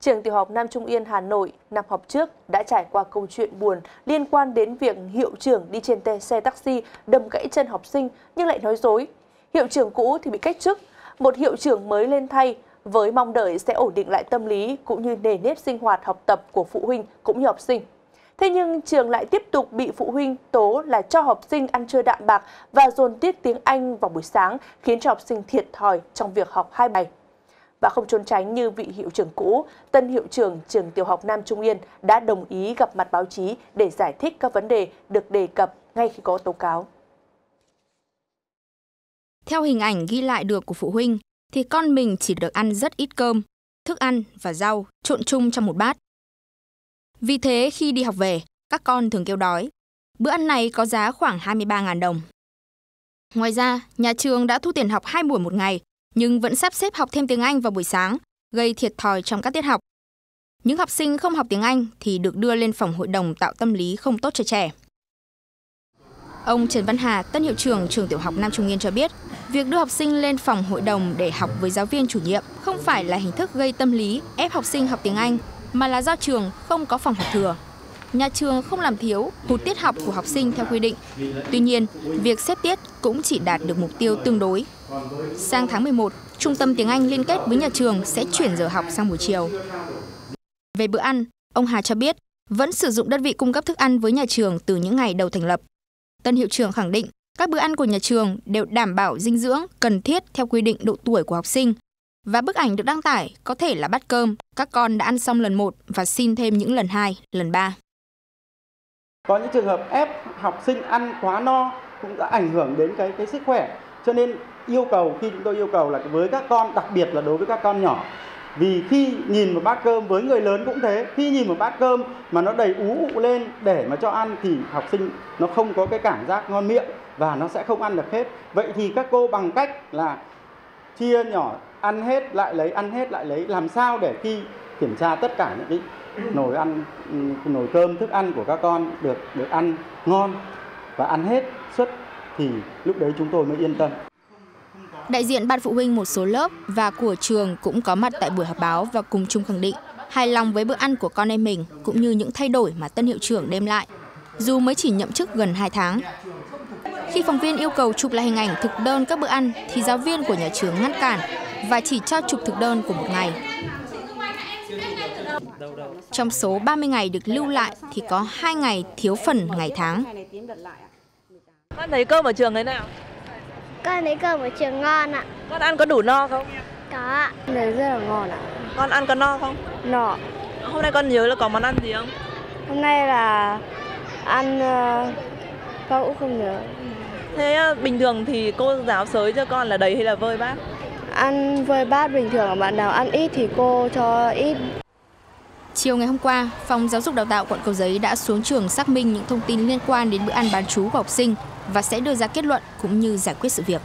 Trường tiểu học Nam Trung Yên Hà Nội năm học trước đã trải qua câu chuyện buồn liên quan đến việc hiệu trưởng đi trên xe taxi đâm gãy chân học sinh nhưng lại nói dối. Hiệu trưởng cũ thì bị cách chức, một hiệu trưởng mới lên thay với mong đợi sẽ ổn định lại tâm lý cũng như nề nếp sinh hoạt học tập của phụ huynh cũng như học sinh. Thế nhưng trường lại tiếp tục bị phụ huynh tố là cho học sinh ăn chơi đạm bạc và dồn tiết tiếng Anh vào buổi sáng khiến cho học sinh thiệt thòi trong việc học hai bài. Và không trốn tránh như vị hiệu trưởng cũ, tân hiệu trưởng trường tiểu học Nam Trung Yên đã đồng ý gặp mặt báo chí để giải thích các vấn đề được đề cập ngay khi có tố cáo. Theo hình ảnh ghi lại được của phụ huynh, thì con mình chỉ được ăn rất ít cơm, thức ăn và rau trộn chung trong một bát. Vì thế khi đi học về, các con thường kêu đói. Bữa ăn này có giá khoảng 23.000 đồng. Ngoài ra, nhà trường đã thu tiền học 2 buổi một ngày, nhưng vẫn sắp xếp học thêm tiếng Anh vào buổi sáng, gây thiệt thòi trong các tiết học. Những học sinh không học tiếng Anh thì được đưa lên phòng hội đồng tạo tâm lý không tốt cho trẻ. Ông Trần Văn Hà, tân hiệu trưởng trường tiểu học Nam Trung Yên cho biết, việc đưa học sinh lên phòng hội đồng để học với giáo viên chủ nhiệm không phải là hình thức gây tâm lý ép học sinh học tiếng Anh, mà là do trường không có phòng học thừa. Nhà trường không làm thiếu hụt tiết học của học sinh theo quy định. Tuy nhiên, việc xếp tiết cũng chỉ đạt được mục tiêu tương đối. Sang tháng 11, Trung tâm tiếng Anh liên kết với nhà trường sẽ chuyển giờ học sang buổi chiều. Về bữa ăn, ông Hà cho biết vẫn sử dụng đơn vị cung cấp thức ăn với nhà trường từ những ngày đầu thành lập. Tân hiệu trưởng khẳng định các bữa ăn của nhà trường đều đảm bảo dinh dưỡng cần thiết theo quy định độ tuổi của học sinh. Và bức ảnh được đăng tải có thể là bát cơm, các con đã ăn xong lần 1 và xin thêm những lần 2, lần 3. Có những trường hợp ép học sinh ăn quá no cũng đã ảnh hưởng đến cái cái sức khỏe. Cho nên yêu cầu khi chúng tôi yêu cầu là với các con, đặc biệt là đối với các con nhỏ vì khi nhìn một bát cơm với người lớn cũng thế khi nhìn một bát cơm mà nó đầy ú ụ lên để mà cho ăn thì học sinh nó không có cái cảm giác ngon miệng và nó sẽ không ăn được hết vậy thì các cô bằng cách là chia nhỏ ăn hết lại lấy ăn hết lại lấy làm sao để khi kiểm tra tất cả những cái nồi ăn ừ, nồi cơm, thức ăn của các con được được ăn ngon và ăn hết suất thì lúc đấy chúng tôi mới yên tâm Đại diện ban phụ huynh một số lớp và của trường cũng có mặt tại buổi họp báo và cùng chung khẳng định hài lòng với bữa ăn của con em mình cũng như những thay đổi mà tân hiệu trưởng đem lại. Dù mới chỉ nhậm chức gần 2 tháng. Khi phóng viên yêu cầu chụp lại hình ảnh thực đơn các bữa ăn thì giáo viên của nhà trường ngăn cản và chỉ cho chụp thực đơn của một ngày. Trong số 30 ngày được lưu lại thì có 2 ngày thiếu phần ngày tháng. Con thấy cơm ở trường thế nào? Con thấy cơm ở trường ngon ạ. Con ăn có đủ no không? Có ạ. Đấy rất là ngon ạ. Con ăn có no không? No. Hôm nay con nhớ là có món ăn gì không? Hôm nay là ăn uh, con cũng không nhớ. Thế uh, bình thường thì cô giáo sới cho con là đầy hay là vơi bát? Ăn vơi bát bình thường bạn nào ăn ít thì cô cho ít. Chiều ngày hôm qua, Phòng Giáo dục Đào tạo quận Cầu Giấy đã xuống trường xác minh những thông tin liên quan đến bữa ăn bán trú của học sinh và sẽ đưa ra kết luận cũng như giải quyết sự việc.